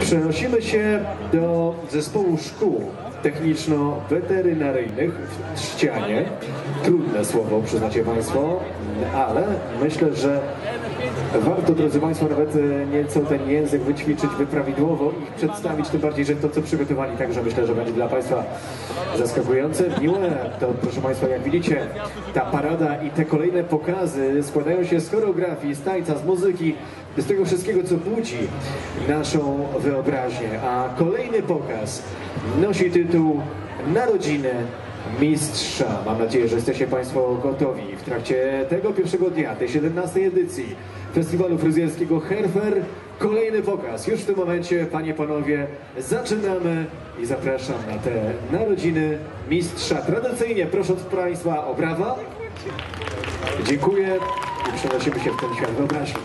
Przenosimy się do zespołu szkół techniczno-weterynaryjnych w Trzcianie. Trudne słowo, przyznacie Państwo, ale myślę, że warto, drodzy Państwo, nawet e, nieco ten język wyćwiczyć, wyprawidłowo ich przedstawić, tym bardziej, że to, co przygotowali, także myślę, że będzie dla Państwa zaskakujące, miłe. To, proszę Państwa, jak widzicie, ta parada i te kolejne pokazy składają się z choreografii, z tańca, z muzyki, z tego wszystkiego, co budzi naszą wyobraźnię. A kolejny pokaz nosi tytuł Narodziny Mistrza. Mam nadzieję, że jesteście Państwo gotowi w trakcie tego pierwszego dnia, tej 17 edycji Festiwalu Fryzjerskiego Herfer. Kolejny pokaz. Już w tym momencie, Panie, Panowie, zaczynamy i zapraszam na te narodziny Mistrza. Tradycyjnie proszę od Państwa o brawa. Dziękuję i przenosimy się w ten świat wyobraźni.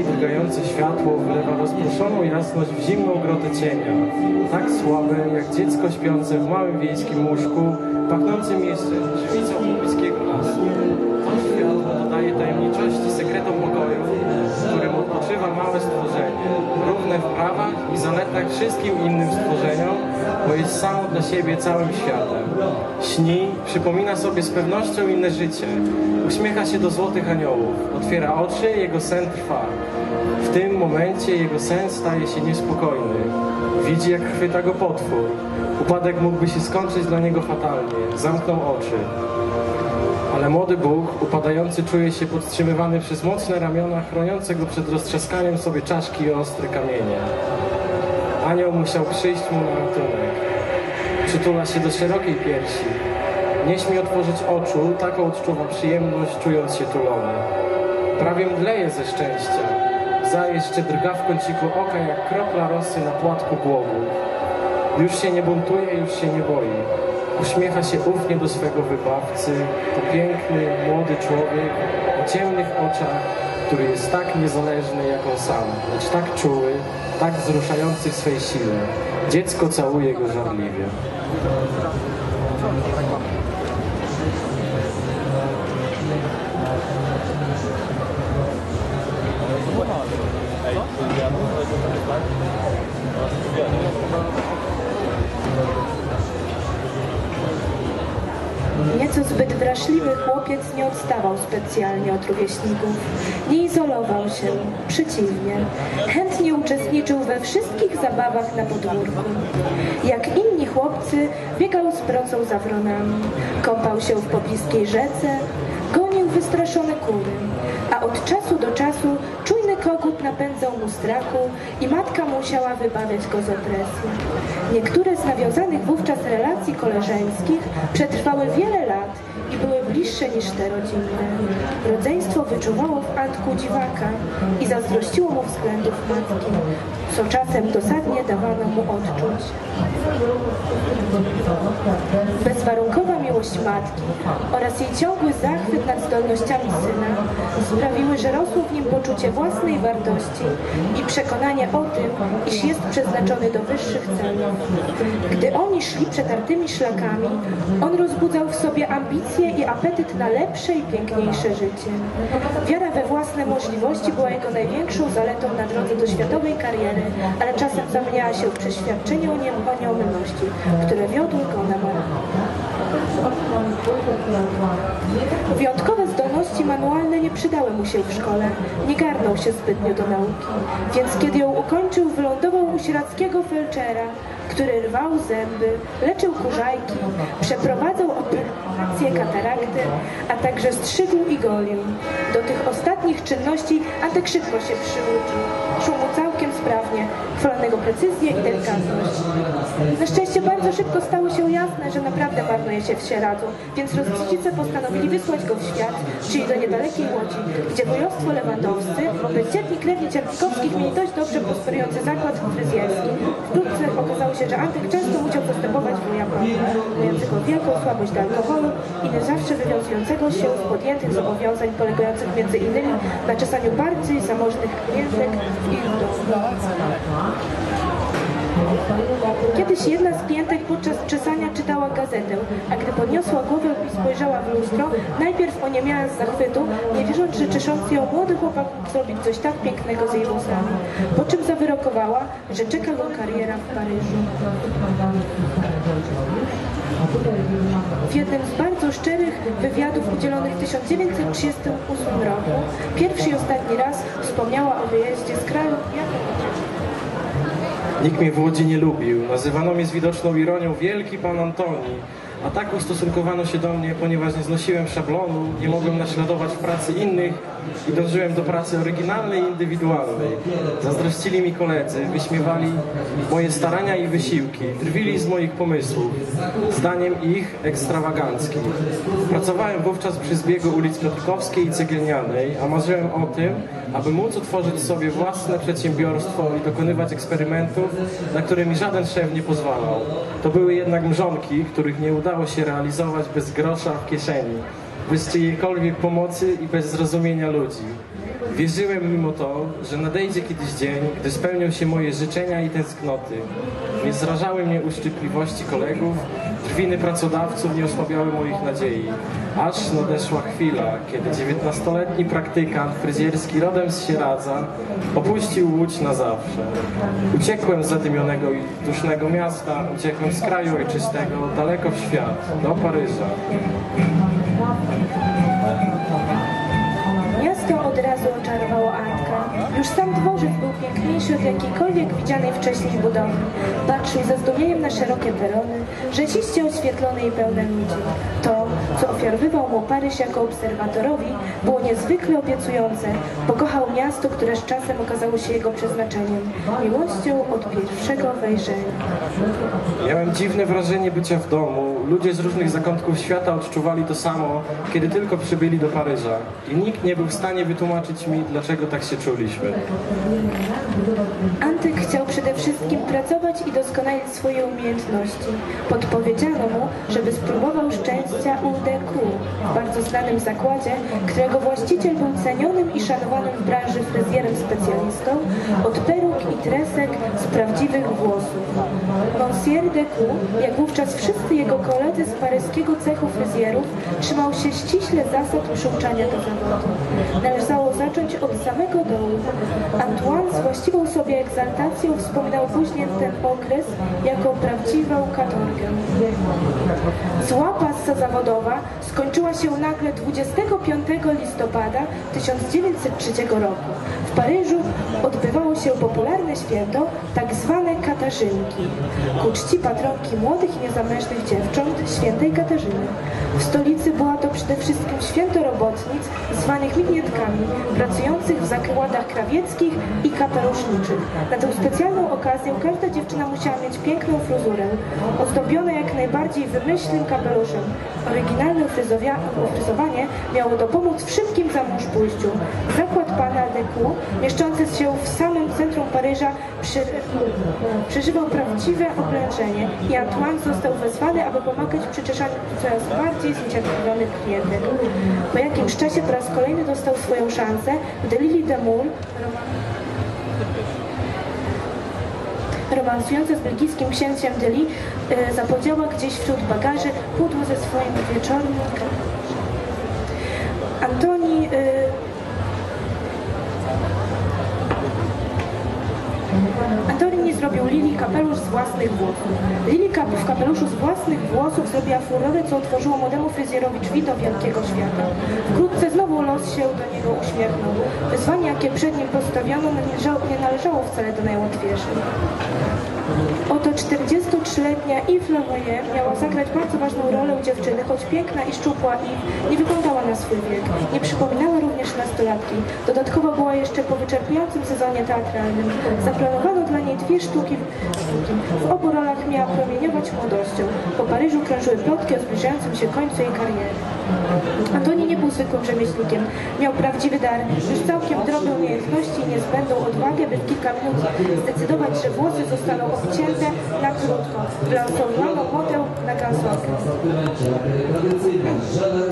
I drgające światło wylewa rozproszoną jasność w zimną grotę cienia. Tak słabe, jak dziecko śpiące w małym wiejskim łóżku, pachnącym jeszcze żywicą pobliskiego lasu. To światło dodaje tajemniczości sekretom odpoczywa małe stworzenie, równe w prawach i zaletach wszystkim innym stworzeniom, bo jest samo dla siebie całym światem. Śni, przypomina sobie z pewnością inne życie, uśmiecha się do złotych aniołów, otwiera oczy, jego sen trwa. W tym momencie jego sen staje się niespokojny. Widzi, jak chwyta go potwór. Upadek mógłby się skończyć dla niego fatalnie. Zamknął oczy. Ale młody Bóg, upadający, czuje się podtrzymywany przez mocne ramiona chroniące go przed roztrzaskaniem sobie czaszki i ostre kamienie. Anioł musiał przyjść mu na ratunek. Przytula się do szerokiej piersi. Nie śmie otworzyć oczu, taką odczuwa przyjemność, czując się tulony. Prawie mdleje ze szczęścia. Za jeszcze drga w kąciku oka jak kropla rosy na płatku głowu. Już się nie buntuje, już się nie boi. Uśmiecha się ufnie do swego wybawcy, to piękny, młody człowiek o ciemnych oczach, który jest tak niezależny jak on sam, lecz tak czuły, tak wzruszający w swej sile. Dziecko całuje go żarliwie. Nieco zbyt wrażliwy chłopiec nie odstawał specjalnie od rówieśników. Nie izolował się, przeciwnie. Chętnie uczestniczył we wszystkich zabawach na podwórku. Jak inni chłopcy, biegał z procą za wronami, kąpał się w pobliskiej rzece, gonił wystraszone kury, napędzał mu strachu i matka musiała wybawiać go z opresji. Niektóre z nawiązanych wówczas relacji koleżeńskich przetrwały wiele lat i były bliższe niż te rodzinne. Rodzeństwo wyczuwało w Antku dziwaka i zazdrościło mu względów matki, co czasem dosadnie dawano mu odczuć. Bezwarunkowa miłość matki oraz jej ciągły zachwyt nad zdolnościami syna sprawiły, że rosło w nim poczucie własnej wartości i przekonanie o tym, iż jest przeznaczony do wyższych celów. Gdy oni szli przetartymi szlakami, on rozbudzał w sobie ambicje i apetyt na lepsze i piękniejsze życie. Wiara we własne możliwości była jego największą zaletą na drodze do światowej kariery, ale czasem zamieniała się w przeświadczenie o, nie, o nieomylności, które wiodły go na maraton. Wyjątkowe zdolności manualne nie przydały mu się w szkole. Nie garnął się zbytnio do nauki. Więc kiedy ją ukończył, wylądował u sierackiego felczera, który rwał zęby, leczył kurzajki, przeprowadzał operację katarakty, a także strzygł i golił. Do tych ostatnich czynności Antek szybko się przyuczył. Szło mu całkiem sprawnie, chwalono go precyzję i delikatność. Na szczęście bardzo szybko stało się jasne, że naprawdę marnuje się w Sieradzu, więc rodzice postanowili wysłać go w świat, czyli do niedalekiej Łodzi, gdzie wojowstwo lewandowscy, bezdzietni krewni Cierpikowskich mieli dość dobrze prosperujący zakład fryzjerski. Wkrótce okazało się, że Antek często musiał postępować wuja Pawła, mającego wielką słabość do alkoholu i nie zawsze wywiązującego się z podjętych zobowiązań polegających między innymi na czesaniu bardziej zamożnych klientek w. Kiedyś jedna z klientek podczas czesania czytała gazetę, a gdy podniosła głowę i spojrzała w lustro, najpierw oniemiała z zachwytu, nie wierząc, że czesząc ją młody chłopak mógł zrobić coś tak pięknego z jej włosami. Po czym zawyrokowała, że czeka go kariera w Paryżu. W jednym z bardzo szczerych wywiadów udzielonych w 1938 roku, pierwszy i ostatni raz wspomniała o wyjeździe z kraju Nikt mnie w Łodzi nie lubił. Nazywano mnie z widoczną ironią Wielki Pan Antoni. A tak ustosunkowano się do mnie, ponieważ nie znosiłem szablonu, nie mogłem naśladować w pracy innych i dążyłem do pracy oryginalnej i indywidualnej. Zazdrościli mi koledzy, wyśmiewali moje starania i wysiłki, drwili z moich pomysłów, zdaniem ich ekstrawagancki. Pracowałem wówczas przy zbiegu ulic Piotrkowskiej i Cegielnianej, a marzyłem o tym, aby móc utworzyć sobie własne przedsiębiorstwo i dokonywać eksperymentów, na które mi żaden szef nie pozwalał. To były jednak mrzonki, których nie udało się realizować bez grosza w kieszeni, bez czyjejkolwiek pomocy i bez zrozumienia ludzi. Wierzyłem mimo to, że nadejdzie kiedyś dzień, gdy spełnią się moje życzenia i tęsknoty. Nie zrażały mnie uszczypliwości kolegów, drwiny pracodawców nie osłabiały moich nadziei. Aż nadeszła chwila, kiedy dziewiętnastoletni praktykant fryzjerski rodem z Sieradza opuścił Łódź na zawsze. Uciekłem z zadymionego i dusznego miasta, uciekłem z kraju ojczystego, daleko w świat, do Paryża. Już sam dworzec był piękniejszy od jakiejkolwiek widzianej wcześniej budowy. Patrzył ze zdumieniem na szerokie perony, rzeczywiście oświetlone i pełne ludzi. To, co ofiarowywał mu Paryż jako obserwatorowi, było niezwykle obiecujące. Pokochał miasto, które z czasem okazało się jego przeznaczeniem. Miłością od pierwszego wejrzenia. Miałem dziwne wrażenie bycia w domu. Ludzie z różnych zakątków świata odczuwali to samo, kiedy tylko przybyli do Paryża. I nikt nie był w stanie wytłumaczyć mi, dlaczego tak się czuliśmy. Antyk chciał przede wszystkim pracować i doskonalić swoje umiejętności. Podpowiedziano mu, żeby spróbował szczęścia u DQ, w bardzo znanym zakładzie, którego właściciel był cenionym i szanowanym w branży fryzjerem specjalistą od peruk i tresek z prawdziwych włosów. Monsieur DQ, jak wówczas wszyscy jego koledzy z paryskiego cechu fryzjerów, trzymał się ściśle zasad przyuczania do zawodu. Należało zacząć od samego dołu. Antoine z właściwą sobie egzaltacją wspominał później ten okres jako prawdziwą katorgę. Zła passa zawodowa skończyła się nagle 25 listopada 1903 roku. Paryżu odbywało się popularne święto, tak zwane Katarzynki, ku czci patronki młodych i niezamężnych dziewcząt, świętej Katarzyny. W stolicy była to przede wszystkim święto robotnic, zwanych minietkami, pracujących w zakładach krawieckich i kapeluszniczych. Na tę specjalną okazję każda dziewczyna musiała mieć piękną fryzurę, ozdobione jak najbardziej wymyślnym kapeluszem. Oryginalne fryzowanie miało dopomóc w szybkim zamąż pójściu. Zakład pana Deku, mieszczący się w samym centrum Paryża, przeżywał prawdziwe oblężenie i Antoine został wezwany, aby pomagać w przyczeszaniu coraz bardziej zniecierplonych klientek. Po jakimś czasie po raz kolejny dostał swoją szansę, gdy Lily de Moule, romansująca z belgijskim księciem Deli, e, zapodziała gdzieś wśród bagaży pudło ze swoim wieczornym Antoni e, Antonini zrobił Lili kapelusz z własnych włosów. Lili w kapeluszu z własnych włosów zrobiła furorę, co otworzyło młodemu fryzjerowi drzwi do wielkiego świata. Wkrótce znowu los się do niego uśmiechnął. Wyzwanie, jakie przed nim postawiono, nie należało, nie wcale do najłatwiejszych. Oto 43-letnia Yves Lavoie miała zagrać bardzo ważną rolę dziewczyny, choć piękna i szczupła i nie wyglądała na swój wiek. Nie przypominała również nastolatki. Dodatkowo była jeszcze po wyczerpującym sezonie teatralnym. Zaplanowano dla niej dwie sztuki. W obu rolach miała promieniować młodością. Po Paryżu krążyły plotki o zbliżającym się końcu jej kariery. Antoni nie był zwykłym rzemieślnikiem. Miał prawdziwy dar, już całkiem drobne umiejętności i niezbędną odwagę, by w kilka minut zdecydować, że włosy zostaną obcięte na krótko. Wylansowano modę na gansotkę.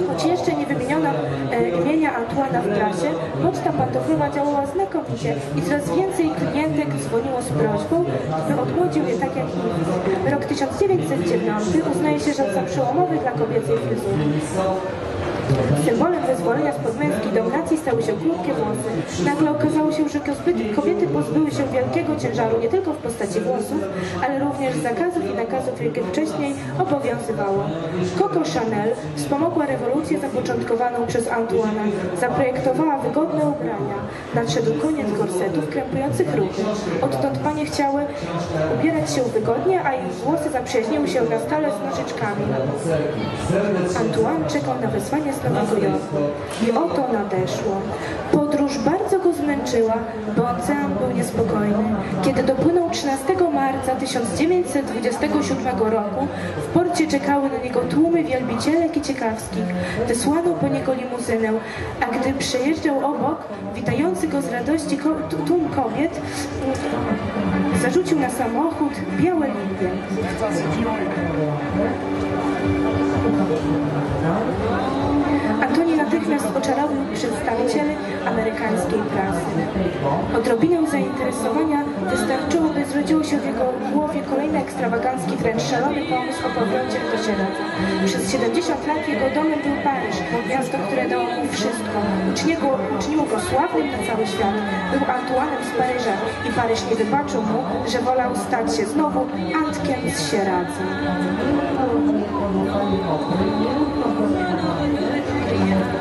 Choć jeszcze nie wymieniono e, imienia Antuana w prasie, poczta pantoflowa działała znakomicie i coraz więcej klientek dzwoniło z prośbą, by odmłodził je tak jak inni. Rok 1909 uznaje się za przełomowy dla kobiecej fryzury. Symbolem wyzwolenia spod męskiej dominacji stały się krótkie włosy. Nagle okazało się, że kobiety pozbyły się wielkiego ciężaru nie tylko w postaci włosów, ale również zakazów i nakazów, jakie wcześniej obowiązywało. Coco Chanel wspomogła rewolucję zapoczątkowaną przez Antoana. Zaprojektowała wygodne ubrania. Nadszedł koniec korsetów krępujących ruchy. Odtąd panie chciały ubierać się wygodnie, a ich włosy zaprzyjaźniły się na stale z nożyczkami. Antoine czekał na wezwanie Jorku. I oto nadeszło. Podróż bardzo go zmęczyła, bo ocean był niespokojny. Kiedy dopłynął 13 marca 1927 roku, w porcie czekały na niego tłumy wielbicielek i ciekawskich. Wysłano po niego limuzynę, a gdy przejeżdżał obok, witający go z radości ko- tłum kobiet, zarzucił na samochód białe linie. Antoni natychmiast oczarował przedstawicieli amerykańskiej prasy. Odrobinę zainteresowania wystarczyło, by zrodziło się w jego głowie kolejny ekstrawagancki, wręcz szalony pomysł o powrocie do Sieradza. Przez 70 lat jego domem był Paryż, miasto, które dało mu wszystko. Uczyniło, uczyniło go sławnym na cały świat. Był Antuanem z Paryża i Paryż nie wybaczył mu, że wolał stać się znowu Antkiem z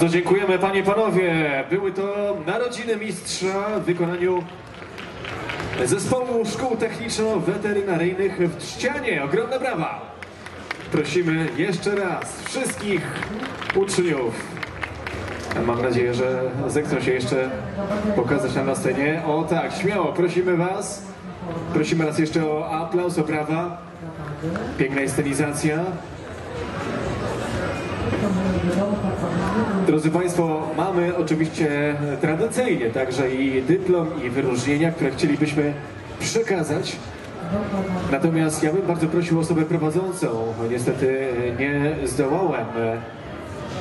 Bardzo dziękujemy panie i panowie. Były to narodziny mistrza w wykonaniu zespołu szkół techniczno-weterynaryjnych w Trzcianie. Ogromne brawa. Prosimy jeszcze raz wszystkich uczniów. Mam nadzieję, że zechcą się jeszcze pokazać nam na scenie. O tak, śmiało, prosimy was. Prosimy raz jeszcze o aplauz, o brawa. Piękna scenizacja. Drodzy Państwo, mamy oczywiście tradycyjnie także i dyplom, i wyróżnienia, które chcielibyśmy przekazać. Natomiast ja bym bardzo prosił osobę prowadzącą. Niestety nie zdołałem.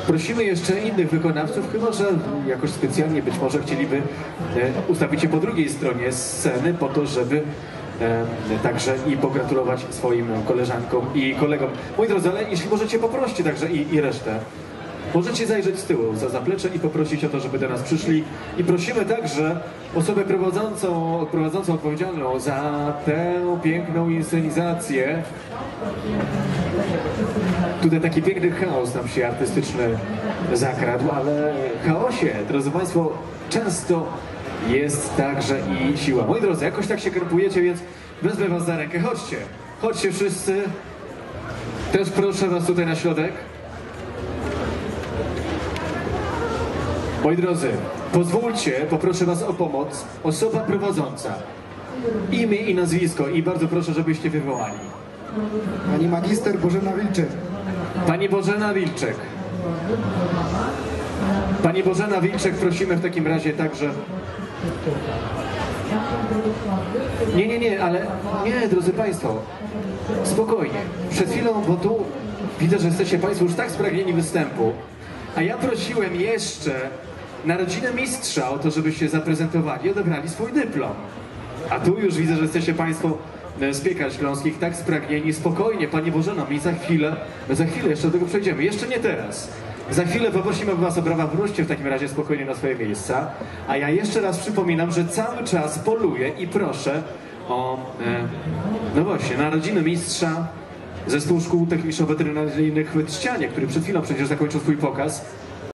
Prosimy jeszcze innych wykonawców, chyba że jakoś specjalnie być może chcieliby e, ustawić się po drugiej stronie sceny po to, żeby e, także i pogratulować swoim koleżankom i kolegom. Moi drodzy, ale jeśli możecie poproście także i, i resztę. Możecie zajrzeć z tyłu za zaplecze i poprosić o to, żeby do nas przyszli. I prosimy także osobę prowadzącą, prowadzącą odpowiedzialną za tę piękną inscenizację. Tutaj taki piękny chaos nam się artystyczny zakradł, ale chaosie, drodzy Państwo, często jest także i siła. Moi drodzy, jakoś tak się krępujecie, więc wezmę Was za rękę. Chodźcie, chodźcie wszyscy. Też proszę Was tutaj na środek. Moi drodzy, pozwólcie, poproszę was o pomoc, osoba prowadząca. Imię i nazwisko i bardzo proszę, żebyście wywołali. Pani magister Bożena Wilczek. Pani Bożena Wilczek. Pani Bożena Wilczek, prosimy w takim razie także. Nie, nie, nie, ale nie, drodzy Państwo, spokojnie. Przed chwilą, bo tu widzę, że jesteście Państwo już tak spragnieni występu, a ja prosiłem jeszcze na rodzinę mistrza o to, żebyście zaprezentowali i odebrali swój dyplom. A tu już widzę, że jesteście Państwo e, z Piekar Śląskich tak spragnieni. Spokojnie, Pani Bożeno, my za chwilę, za chwilę jeszcze do tego przejdziemy. Jeszcze nie teraz. Za chwilę poprosimy Was o brawa, wróćcie w takim razie spokojnie na swoje miejsca. A ja jeszcze raz przypominam, że cały czas poluję i proszę o, e, no właśnie, narodziny mistrza Zespół Szkół Techniczno-Weterynaryjnych w Trzcianie, który przed chwilą przecież zakończył swój pokaz.